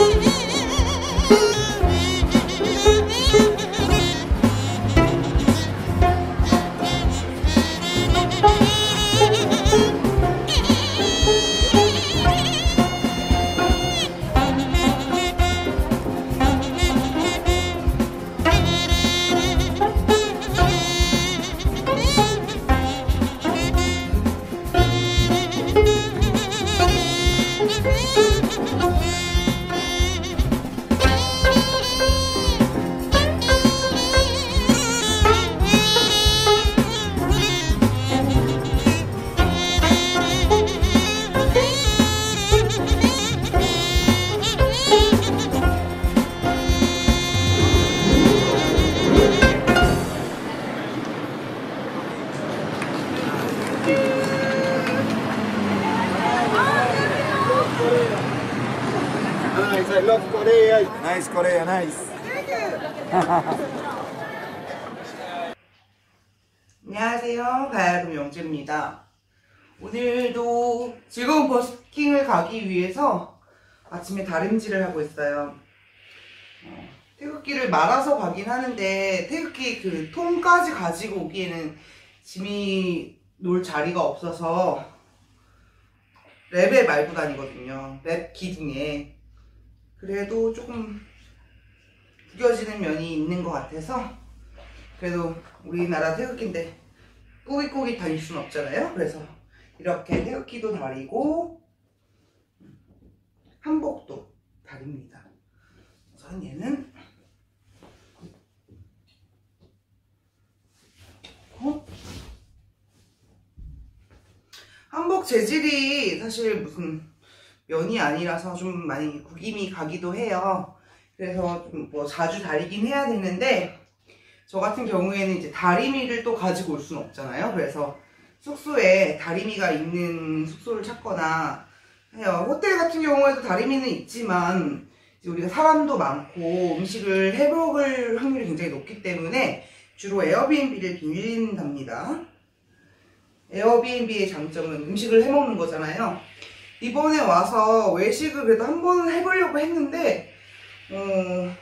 Yeah. Nice Korea, nice. 안녕하세요. 가야금 영주입니다. 오늘도 즐거운 버스킹을 가기 위해서 아침에 다림질을 하고 있어요. 어, 태극기를 말아서 가긴 하는데 태극기 그 통까지 가지고 오기에는 짐이 놓을 자리가 없어서 랩에 말고 다니거든요. 랩 기둥에. 그래도 조금 구겨지는 면이 있는 것 같아서 그래도 우리나라 태극기인데 꾸깃꾸깃 다닐 순 없잖아요. 그래서 이렇게 태극기도 다리고 한복도 다립니다. 우선 얘는 어? 한복 재질이 사실 무슨 면이 아니라서 좀 많이 구김이 가기도 해요. 그래서 좀 뭐 자주 다리긴 해야 되는데 저 같은 경우에는 이제 다리미를 또 가지고 올 수는 없잖아요. 그래서 숙소에 다리미가 있는 숙소를 찾거나 해요. 호텔 같은 경우에도 다리미는 있지만 우리가 사람도 많고 음식을 해먹을 확률이 굉장히 높기 때문에 주로 에어비앤비를 빌린답니다. 에어비앤비의 장점은 음식을 해먹는 거잖아요. 이번에 와서 외식을 그래도 한번 해보려고 했는데 어,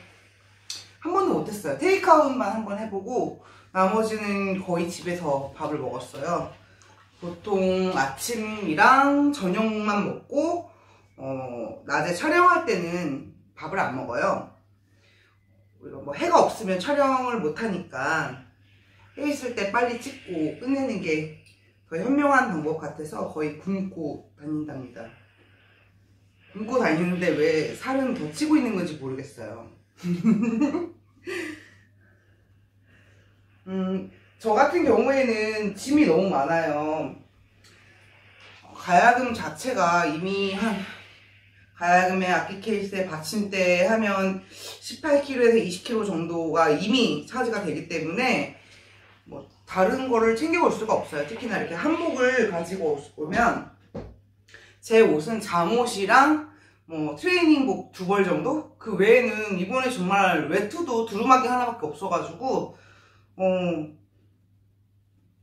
한 번도 못했어요. 테이크아웃만 한 번 해보고 나머지는 거의 집에서 밥을 먹었어요. 보통 아침이랑 저녁만 먹고 어, 낮에 촬영할 때는 밥을 안 먹어요. 뭐 해가 없으면 촬영을 못 하니까 해 있을 때 빨리 찍고 끝내는 게 더 현명한 방법 같아서 거의 굶고 다닌답니다. 굶고 다니는데 왜 살은 더 찌고 있는 건지 모르겠어요. 음, 저 같은 경우에는 짐이 너무 많아요. 가야금 자체가 이미 한 가야금의 악기 케이스에 받침대 하면 18kg에서 20kg 정도가 이미 차지가 되기 때문에 뭐 다른 거를 챙겨올 수가 없어요. 특히나 이렇게 한복을 가지고 오면 제 옷은 잠옷이랑 뭐 트레이닝복 두 벌 정도? 그 외에는 이번에 정말 외투도 두루마기 하나밖에 없어가지고 어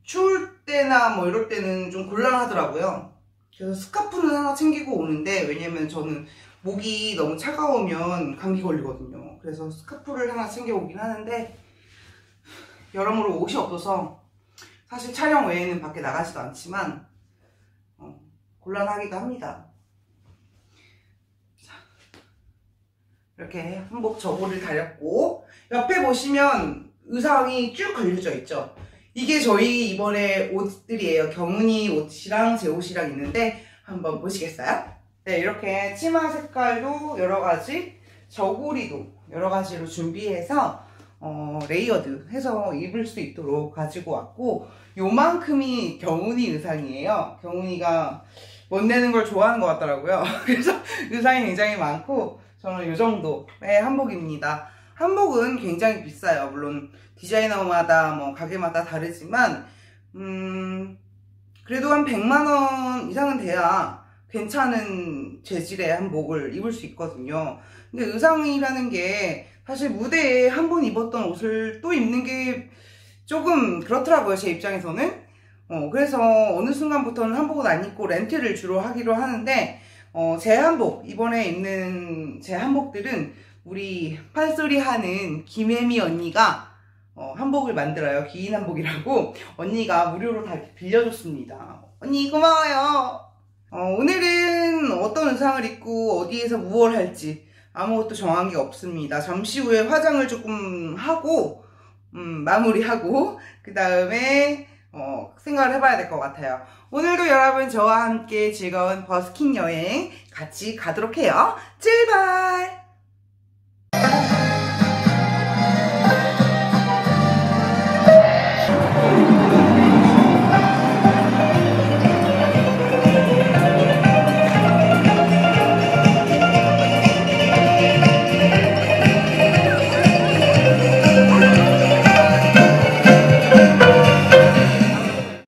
추울 때나 뭐 이럴 때는 좀 곤란하더라고요. 그래서 스카프는 하나 챙기고 오는데 왜냐면 저는 목이 너무 차가우면 감기 걸리거든요. 그래서 스카프를 하나 챙겨 오긴 하는데 여러모로 옷이 없어서 사실 촬영 외에는 밖에 나가지도 않지만 어, 곤란하기도 합니다. 자, 이렇게 한복 저고를 다렸고 옆에 보시면 의상이 쭉 걸려져 있죠. 이게 저희 이번에 옷들이에요. 경은이 옷이랑 제 옷이랑 있는데 한번 보시겠어요? 네, 이렇게 치마 색깔도 여러 가지, 저고리도 여러 가지로 준비해서 어, layered 해서 입을 수 있도록 가지고 왔고 요만큼이 경훈이 의상이에요. 경훈이가 멋내는 걸 좋아하는 것 같더라고요. 그래서 의상이 굉장히 많고 저는 이 정도의 한복입니다. 한복은 굉장히 비싸요. 물론 디자이너마다 뭐 가게마다 다르지만 음 그래도 한 100만원 이상은 돼야 괜찮은 재질의 한복을 입을 수 있거든요. 근데 의상이라는 게 사실 무대에 한 번 입었던 옷을 또 입는 게 조금 그렇더라고요. 제 입장에서는. 어, 그래서 어느 순간부터는 한복은 안 입고 렌트를 주로 하기로 하는데 어, 제 한복, 이번에 입는 제 한복들은 우리 판소리 하는 김혜미 언니가 어, 한복을 만들어요. 긴 한복이라고 언니가 무료로 다 빌려줬습니다. 언니 고마워요. 어, 오늘은 의상을 입고 어디에서 무얼 할지 아무것도 정한 게 없습니다. 잠시 후에 화장을 조금 하고 음, 마무리하고 그 다음에 어, 생각을 해봐야 될 것 같아요. 오늘도 여러분 저와 함께 즐거운 버스킹 여행 같이 가도록 해요. 출발!